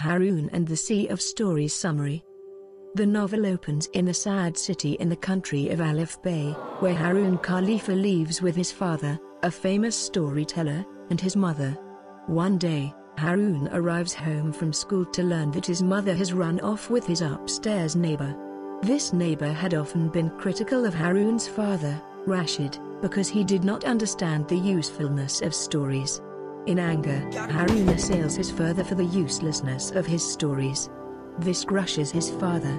Haroun and the Sea of Stories Summary The novel opens in a sad city in the country of Alifbay, where Haroun Khalifa lives with his father, a famous storyteller, and his mother. One day, Haroun arrives home from school to learn that his mother has run off with his upstairs neighbor. This neighbor had often been critical of Haroun's father, Rashid, because he did not understand the usefulness of stories. In anger, Haroun assails his father for the uselessness of his stories. This crushes his father.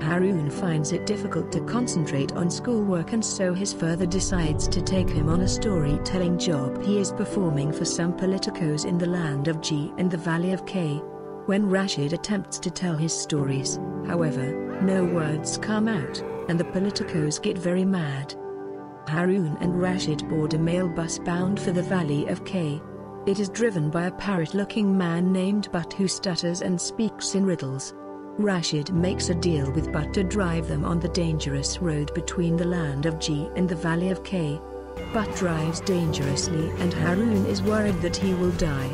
Haroun finds it difficult to concentrate on schoolwork and so his father decides to take him on a storytelling job he is performing for some politicos in the land of G and the Valley of K. When Rashid attempts to tell his stories, however, no words come out, and the politicos get very mad. Haroun and Rashid board a mail bus bound for the Valley of K. It is driven by a parrot-looking man named Butt who stutters and speaks in riddles. Rashid makes a deal with Butt to drive them on the dangerous road between the land of G and the Valley of K. Butt drives dangerously and Haroun is worried that he will die.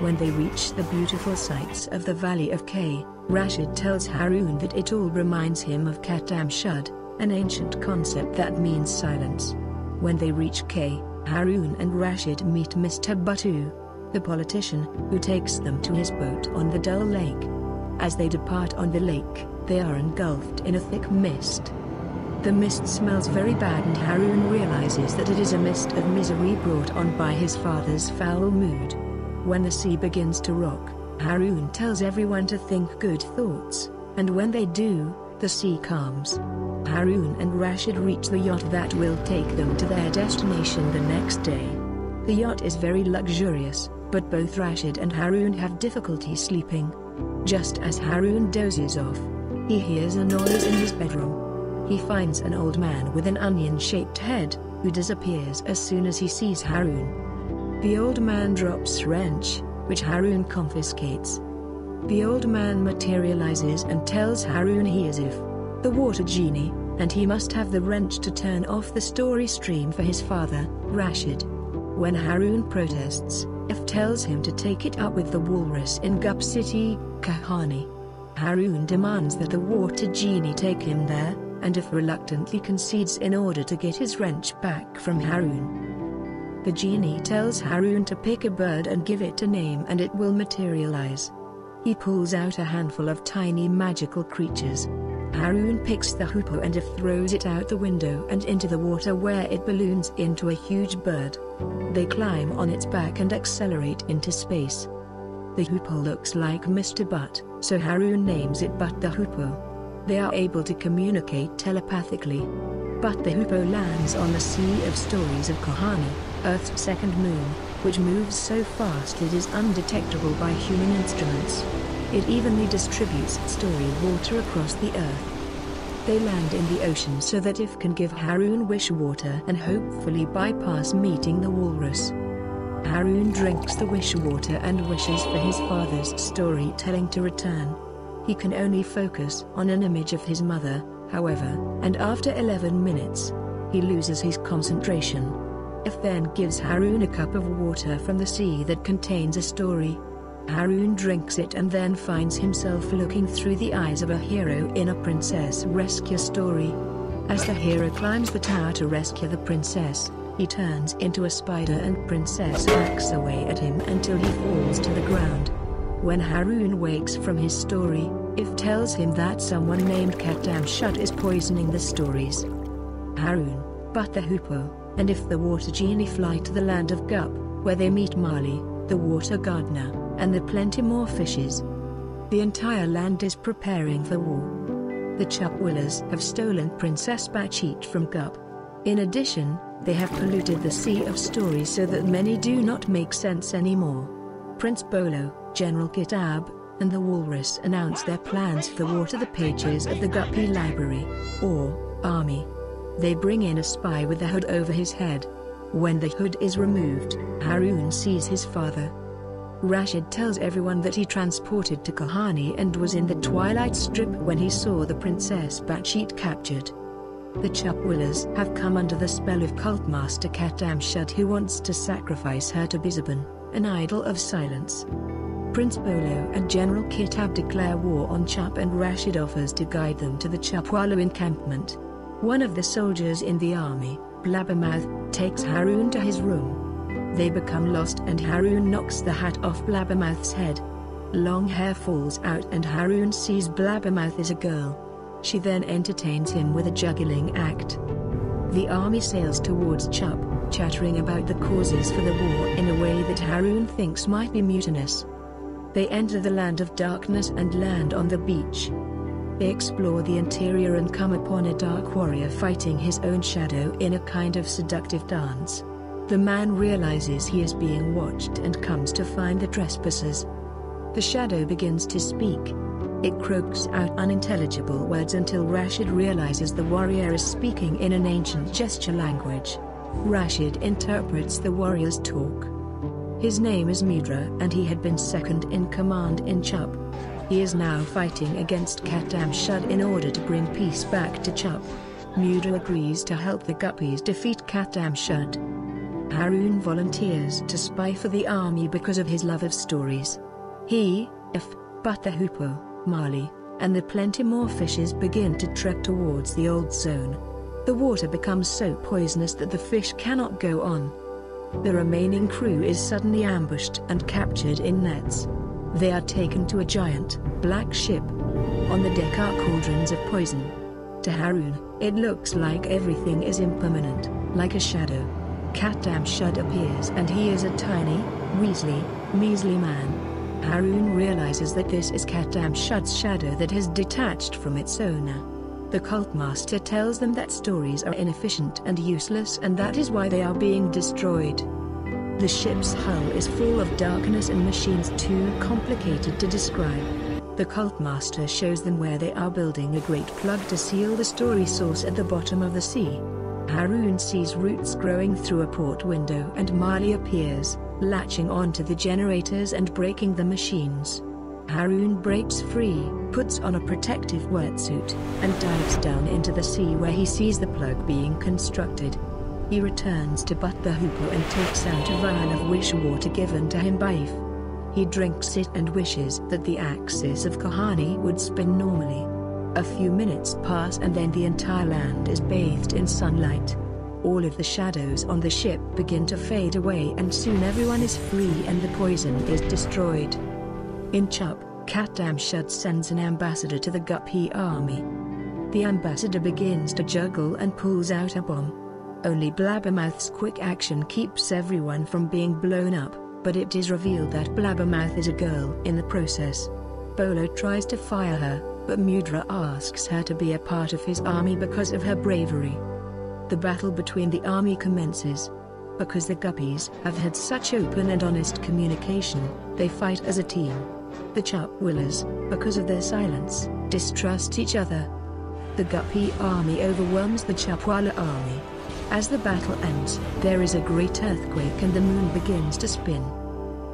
When they reach the beautiful sights of the Valley of K, Rashid tells Haroun that it all reminds him of Khattam-Shud, an ancient concept that means silence. When they reach K, Haroun and Rashid meet Mr. Buttoo, the politician, who takes them to his boat on the Dull Lake. As they depart on the lake, they are engulfed in a thick mist. The mist smells very bad and Haroun realizes that it is a mist of misery brought on by his father's foul mood. When the sea begins to rock, Haroun tells everyone to think good thoughts, and when they do, the sea calms. Haroun and Rashid reach the yacht that will take them to their destination the next day. The yacht is very luxurious, but both Rashid and Haroun have difficulty sleeping. Just as Haroun dozes off, he hears a noise in his bedroom. He finds an old man with an onion-shaped head, who disappears as soon as he sees Haroun. The old man drops wrench, which Haroun confiscates. The old man materializes and tells Haroun he is Iff the water genie, and he must have the wrench to turn off the story stream for his father, Rashid. When Haroun protests, Iff tells him to take it up with the walrus in Gup City, Kahani. Haroun demands that the water genie take him there, and Iff reluctantly concedes in order to get his wrench back from Haroun. The genie tells Haroun to pick a bird and give it a name and it will materialize. He pulls out a handful of tiny magical creatures, Haroun picks the hoopoe and throws it out the window and into the water where it balloons into a huge bird. They climb on its back and accelerate into space. The hoopoe looks like Mr. Butt, so Haroun names it Butt the Hoopoe. They are able to communicate telepathically. But the hoopoe lands on the Sea of Stories of Kahani, Earth's second moon, which moves so fast it is undetectable by human instruments. It evenly distributes story water across the earth. They land in the ocean so that Iff can give Haroun wish water and hopefully bypass meeting the walrus. Haroun drinks the wish water and wishes for his father's storytelling to return. He can only focus on an image of his mother, however, and after 11 minutes, he loses his concentration. Iff then gives Haroun a cup of water from the sea that contains a story, Haroun drinks it and then finds himself looking through the eyes of a hero in a princess rescue story. As the hero climbs the tower to rescue the princess, he turns into a spider and princess hacks away at him until he falls to the ground. When Haroun wakes from his story, Iff tells him that someone named Khattam-Shud is poisoning the stories. Haroun, Butt the Hoopoe, and Iff the water genie fly to the land of Gup, where they meet Mali, the water gardener, and the Plentimaw fishes. The entire land is preparing for war. The Chupwalas have stolen Princess Batcheat from Gup. In addition, they have polluted the Sea of Stories so that many do not make sense anymore. Prince Bolo, General Kitab, and the Walrus announce their plans for the water the pages of the Guppee Library, or army. They bring in a spy with a hood over his head. When the hood is removed, Haroun sees his father, Rashid tells everyone that he transported to Kahani and was in the Twilight Strip when he saw the Princess Batcheat captured. The Chupwalas have come under the spell of Cultmaster Shud who wants to sacrifice her to Bezaban, an idol of silence. Prince Bolo and General Kitab declare war on Chup and Rashid offers to guide them to the Chupwala encampment. One of the soldiers in the army, Blabbermouth, takes Haroun to his room. They become lost and Haroun knocks the hat off Blabbermouth's head. Long hair falls out and Haroun sees Blabbermouth is a girl. She then entertains him with a juggling act. The army sails towards Chup, chattering about the causes for the war in a way that Haroun thinks might be mutinous. They enter the land of darkness and land on the beach. They explore the interior and come upon a dark warrior fighting his own shadow in a kind of seductive dance. The man realizes he is being watched and comes to find the trespassers. The shadow begins to speak. It croaks out unintelligible words until Rashid realizes the warrior is speaking in an ancient gesture language. Rashid interprets the warrior's talk. His name is Mudra and he had been second in command in Chup. He is now fighting against Khattam-Shud in order to bring peace back to Chup. Mudra agrees to help the Guppees defeat Khattam-Shud. Haroun volunteers to spy for the army because of his love of stories. He, Iff, Butt the Hoopoe, Mali, and the Plentimaw fishes begin to trek towards the old zone. The water becomes so poisonous that the fish cannot go on. The remaining crew is suddenly ambushed and captured in nets. They are taken to a giant, black ship. On the deck are cauldrons of poison. To Haroun, it looks like everything is impermanent, like a shadow. Khattam-Shud appears and he is a tiny, weaselly, measly man. Haroun realizes that this is Khattam-Shud's shadow that has detached from its owner. The cult master tells them that stories are inefficient and useless and that is why they are being destroyed. The ship's hull is full of darkness and machines too complicated to describe. The cult master shows them where they are building a great plug to seal the story source at the bottom of the sea. Haroun sees roots growing through a port window and Mali appears, latching onto the generators and breaking the machines. Haroun breaks free, puts on a protective wetsuit, and dives down into the sea where he sees the plug being constructed. He returns to Butt the Hoopoe and takes out a vial of wish water given to him by Iff. He drinks it and wishes that the axis of Kahani would spin normally. A few minutes pass and then the entire land is bathed in sunlight. All of the shadows on the ship begin to fade away and soon everyone is free and the poison is destroyed. In Chup, Khattam-Shud sends an ambassador to the Guppee army. The ambassador begins to juggle and pulls out a bomb. Only Blabbermouth's quick action keeps everyone from being blown up, but it is revealed that Blabbermouth is a girl in the process. Bolo tries to fire her, but Mudra asks her to be a part of his army because of her bravery. The battle between the army commences. Because the Guppees have had such open and honest communication, they fight as a team. The Chupwalas, because of their silence, distrust each other. The Guppee army overwhelms the Chupwala army. As the battle ends, there is a great earthquake and the moon begins to spin.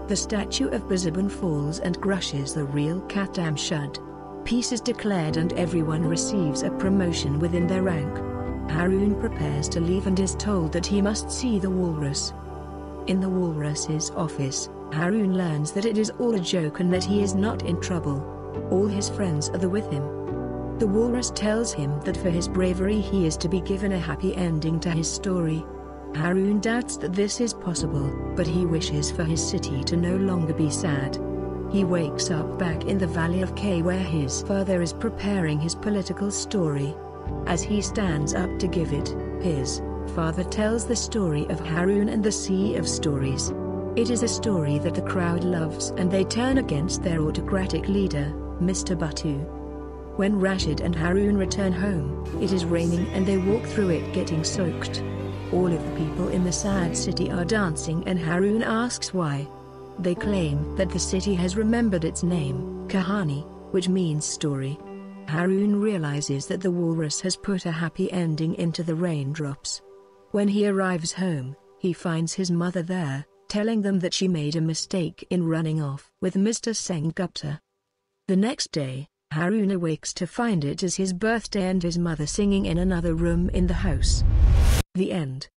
The statue of Bezaban falls and crushes the real Khattam-Shud. Peace is declared and everyone receives a promotion within their rank. Haroun prepares to leave and is told that he must see the walrus. In the walrus's office, Haroun learns that it is all a joke and that he is not in trouble. All his friends are there with him. The walrus tells him that for his bravery he is to be given a happy ending to his story. Haroun doubts that this is possible, but he wishes for his city to no longer be sad. He wakes up back in the Valley of K where his father is preparing his political story. As he stands up to give it, his father tells the story of Haroun and the Sea of Stories. It is a story that the crowd loves and they turn against their autocratic leader, Mr. Buttoo. When Rashid and Haroun return home, it is raining and they walk through it getting soaked. All of the people in the sad city are dancing and Haroun asks why. They claim that the city has remembered its name, Kahani, which means story. Haroun realizes that the walrus has put a happy ending into the raindrops. When he arrives home, he finds his mother there, telling them that she made a mistake in running off with Mr. Sengupta. The next day, Haroun awakes to find it is his birthday and his mother singing in another room in the house. The end.